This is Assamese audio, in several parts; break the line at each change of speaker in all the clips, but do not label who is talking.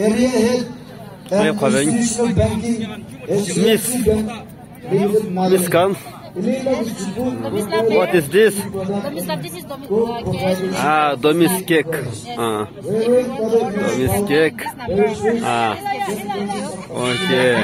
area head National Banking
Miss Miss
come
what is this? Ah, Domis cake. Ah. Domis cake. Ah. Okay.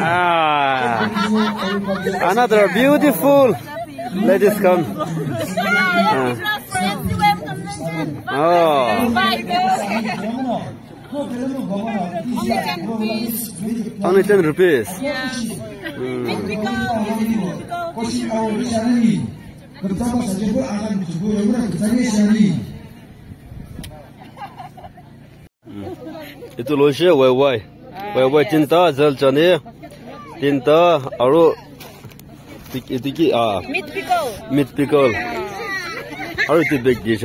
Ah. Another beautiful. Ladies come. Ah. Oh. Only 10 rupees. Itu losi wai-wai Wai-wai cinta zel chani Cinta aru Tiki tiki ah
Meat pickle
Meat pickle Aru ti big dish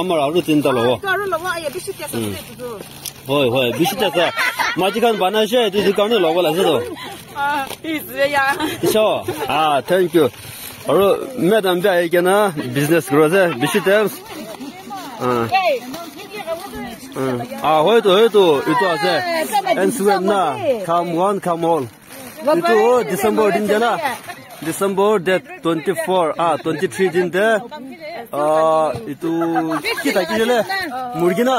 আমার আরো তিনটা লব. হয় হয় বেশি টাকা মাঝখান বানাইছে তুই দোকানে লব লাগছে তো ইউ আৰু ম্যাডাম বে আহি কেনা বিজনেছ কৰিছে বেছি টাইম
Hey.
আ হয়তো হয়তো এইটো আছে ইনষ্ট্ৰুমেণ্ট না কাম ওৱান কাম অল এইটো ডিচেম্বৰ দিন জানা December date twenty four ah twenty three দিন দে কি না না তো না। মুৰ্গী ন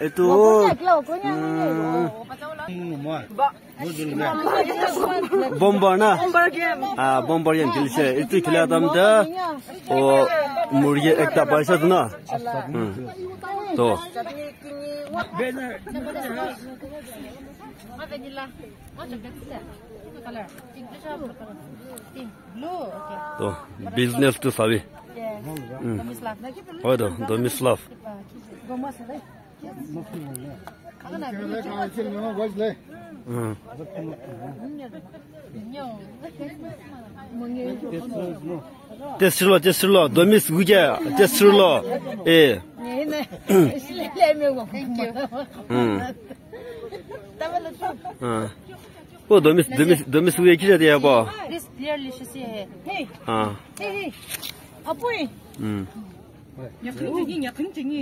এইটো না বম্বৰ খেলিছে এইটো খেলে তাৰ মতে মুৰ্গী একটা পাইছে ন তো বিজনেছটো চাবি
Домислав. Ой, да,
Домислав. Тесрло,
тесрло, домис
гуге, тесрло. Э. Не, не. Слеме
го. Хм.
Давай лучше. А. По домис, домис, домис гуге кидет я ба.
This dearly she say. Hey.
А.
Hey, hey. Apoy.
Mm.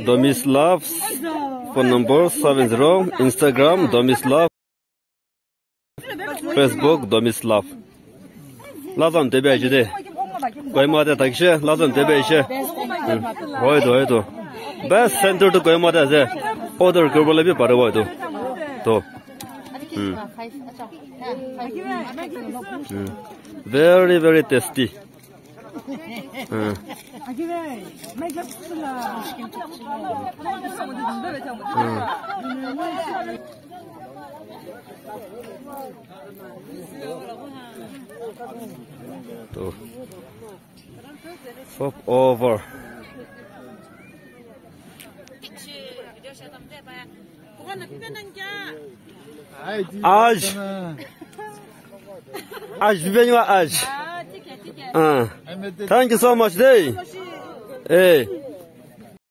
Domislav, phone number 70, Instagram Domislav, Facebook Domislav. Lazım tebe jide. Koymada takşe, lazım tebe işe. Hoydu hoydu. Bas center to koymada ze. Order
görbele bir
para hoydu. To. Very very tasty. تو فوق اوفر آج
آج بنوا آج
Uh, thank you so much, day. Hey.